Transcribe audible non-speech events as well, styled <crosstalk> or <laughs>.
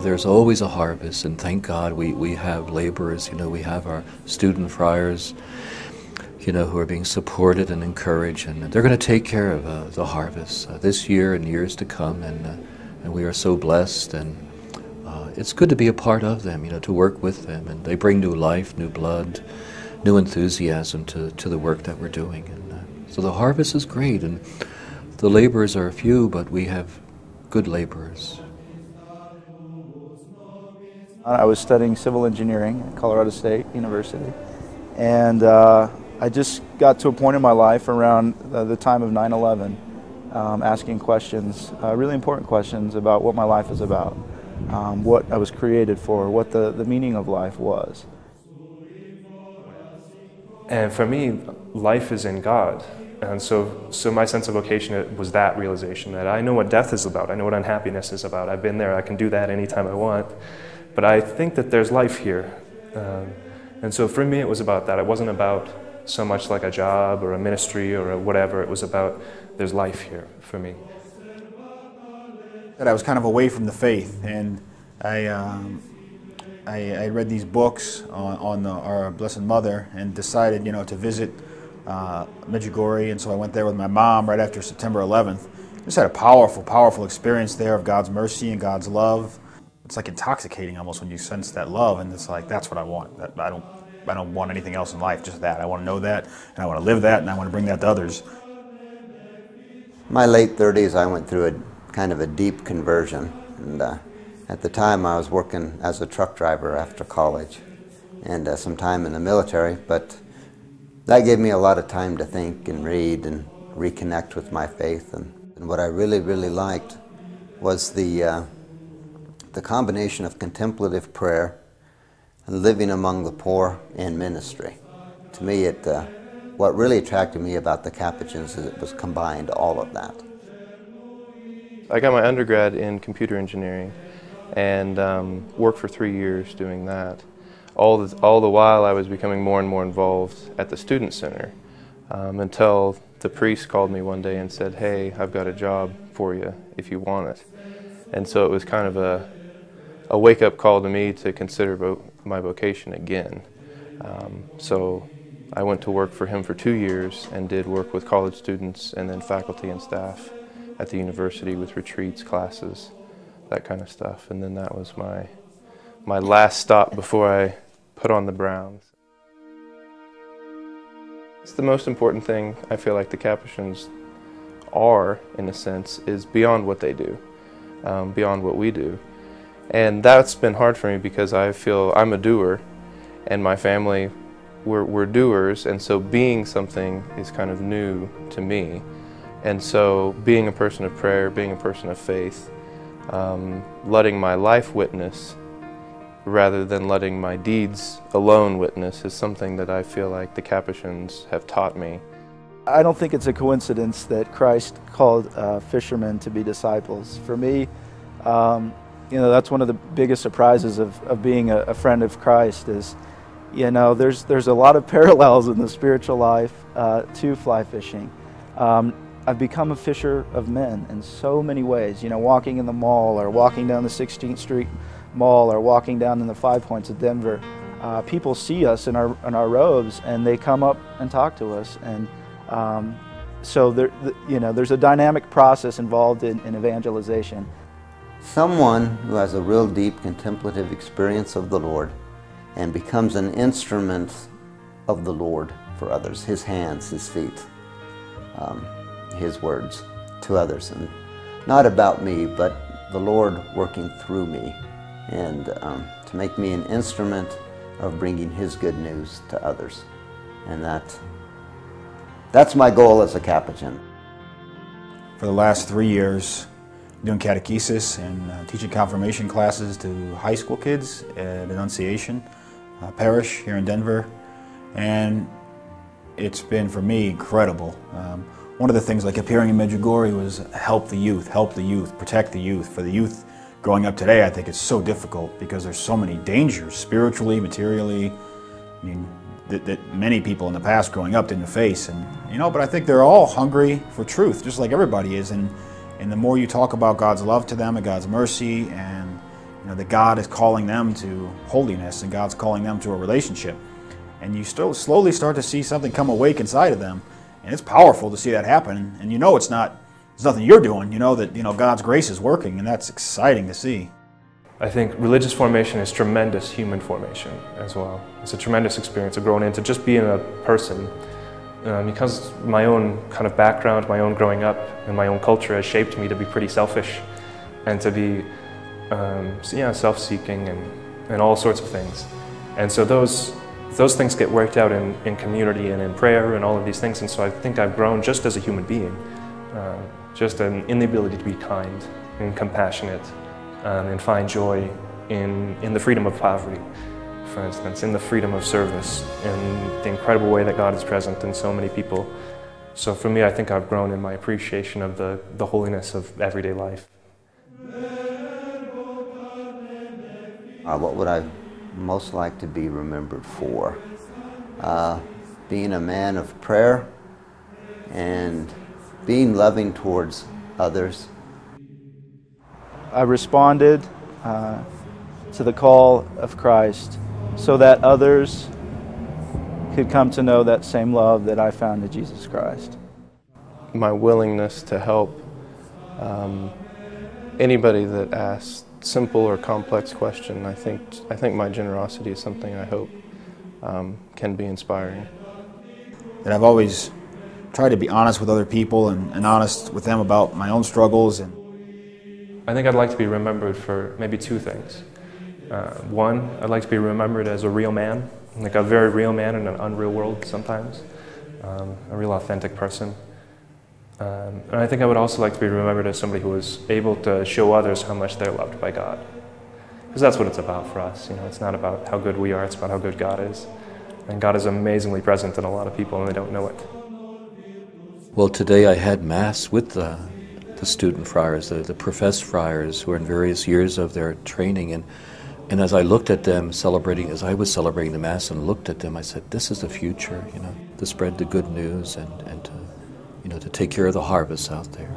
There's always a harvest, and thank God we, we have laborers. You know, we have our student friars, you know, who are being supported and encouraged, and they're going to take care of uh, the harvest uh, this year and years to come. And, uh, and we are so blessed, and uh, it's good to be a part of them, you know, to work with them. And they bring new life, new blood, new enthusiasm to, to the work that we're doing. And uh, so the harvest is great, and the laborers are few, but we have good laborers. I was studying civil engineering at Colorado State University, and uh, I just got to a point in my life around the, the time of 9 11, um, asking questions, uh, really important questions about what my life is about, um, what I was created for, what the, the meaning of life was. And for me, life is in God. And so, so my sense of vocation was that realization that I know what death is about. I know what unhappiness is about. I've been there. I can do that anytime I want. But I think that there's life here. Um, and so for me, it was about that. It wasn't about so much like a job or a ministry or a whatever. It was about there's life here for me. That I was kind of away from the faith, and I, um, I, I, read these books on, on the, our Blessed Mother and decided, you know, to visit uh, Medjugorje, and so I went there with my mom right after September 11th. Just had a powerful, powerful experience there of God's mercy and God's love it's like intoxicating almost when you sense that love, and it's like that's what I want. That, I don't, I don't want anything else in life, just that. I want to know that, and I want to live that, and I want to bring that to others. My late 30s, I went through a kind of a deep conversion, and uh, at the time I was working as a truck driver after college, and uh, some time in the military, but that gave me a lot of time to think and read and reconnect with my faith, and, and what I really, really liked was the uh, the combination of contemplative prayer and living among the poor and ministry. To me, it, uh, what really attracted me about the Capuchins is it was combined all of that. I got my undergrad in computer engineering and um, worked for three years doing that. All the, all the while I was becoming more and more involved at the Student Center um, until the priest called me one day and said, hey, I've got a job for you if you want it. And so it was kind of a, a wake up call to me to consider vo my vocation again. Um, so I went to work for him for two years and did work with college students and then faculty and staff at the university with retreats, classes, that kind of stuff. And then that was my, my last stop before I put on the Browns. It's the most important thing I feel like the Capuchins are, in a sense, is beyond what they do, um, beyond what we do. And that's been hard for me because I feel I'm a doer and my family, we're, we're doers. And so being something is kind of new to me. And so being a person of prayer, being a person of faith, um, letting my life witness rather than letting my deeds alone witness is something that I feel like the Capuchins have taught me. I don't think it's a coincidence that Christ called uh, fishermen to be disciples. For me, um, you know that's one of the biggest surprises of, of being a, a friend of Christ is you know there's there's a lot of <laughs> parallels in the spiritual life uh, to fly fishing. Um, I've become a fisher of men in so many ways. You know, walking in the mall or walking down the 16th Street Mall or walking down in the Five Points of Denver. Uh, people see us in our in our robes and they come up and talk to us and. Um, so there, you know, there's a dynamic process involved in, in evangelization. Someone who has a real deep contemplative experience of the Lord and becomes an instrument of the Lord for others, his hands, his feet, um, his words to others. And not about me, but the Lord working through me and um, to make me an instrument of bringing his good news to others. And that, that's my goal as a Capuchin. For the last three years, doing catechesis and uh, teaching confirmation classes to high school kids at Annunciation uh, Parish here in Denver. And it's been, for me, incredible. Um, one of the things like appearing in Medjugorje was help the youth, help the youth, protect the youth. For the youth growing up today, I think it's so difficult because there's so many dangers, spiritually, materially. I mean, that, that, many people in the past growing up didn't face. And, you know, but I think they're all hungry for truth, just like everybody is. And And the more you talk about God's love to them and God's mercy and you know, that God is calling them to holiness and God's calling them to a relationship. And you still slowly start to see something come awake inside of them. And it's powerful to see that happen. And you know it's not it's nothing you're doing. You know that you know God's grace is working and that's exciting to see. I think religious formation is tremendous human formation as well. It's a tremendous experience of growing into just being a person. Um, because my own kind of background, my own growing up, and my own culture has shaped me to be pretty selfish and to be um, yeah, self-seeking and, and all sorts of things. And so those, those things get worked out in, in community and in prayer and all of these things. And so I think I've grown just as a human being, uh, just an inability to be kind and compassionate um, and find joy in, in the freedom of poverty, for instance, in the freedom of service, in the incredible way that God is present in so many people. So for me, I think I've grown in my appreciation of the, the holiness of everyday life. Uh, what would I most like to be remembered for? Uh, being a man of prayer and being loving towards others I responded uh, to the call of Christ so that others could come to know that same love that I found in Jesus Christ. My willingness to help um, anybody that asks simple or complex question, I think, I think my generosity is something I hope um, can be inspiring. And I've always tried to be honest with other people and, and honest with them about my own struggles and I think I'd like to be remembered for maybe two things. Uh, one, I'd like to be remembered as a real man, like a very real man in an unreal world sometimes, um, a real authentic person. Um, and I think I would also like to be remembered as somebody who was able to show others how much they're loved by God. Because that's what it's about for us. You know, it's not about how good we are, it's about how good God is. And God is amazingly present in a lot of people and they don't know it. Well, today I had Mass with the the student friars, the, the professed friars who are in various years of their training. And, and as I looked at them celebrating, as I was celebrating the Mass and looked at them, I said, this is the future, you know, to spread the good news and, and to, you know, to take care of the harvest out there.